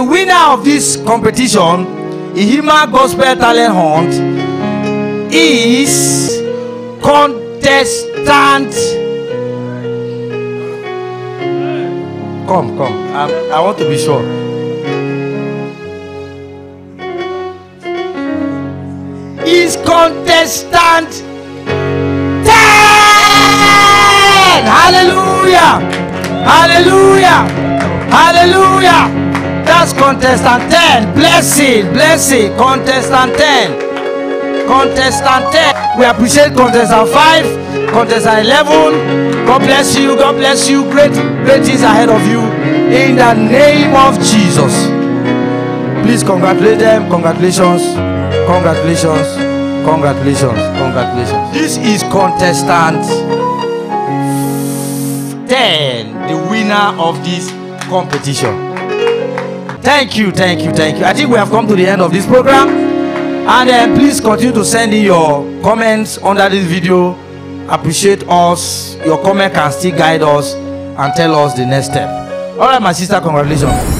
the winner of this competition, Ihima Gospel Talent Hunt, is contestant. Come, come. I, I want to be sure. Is contestant 10! Hallelujah! Hallelujah! Hallelujah! That's contestant 10. Blessing, blessing. Contestant 10. Contestant 10. We appreciate contestant 5, contestant 11. God bless you. God bless you. Great, great things ahead of you. In the name of Jesus. Please congratulate them. Congratulations. Congratulations. Congratulations. Congratulations. This is contestant 10, the winner of this competition. Thank you, thank you, thank you. I think we have come to the end of this program. And uh, please continue to send in your comments under this video. Appreciate us. Your comment can still guide us and tell us the next step. All right, my sister, congratulations.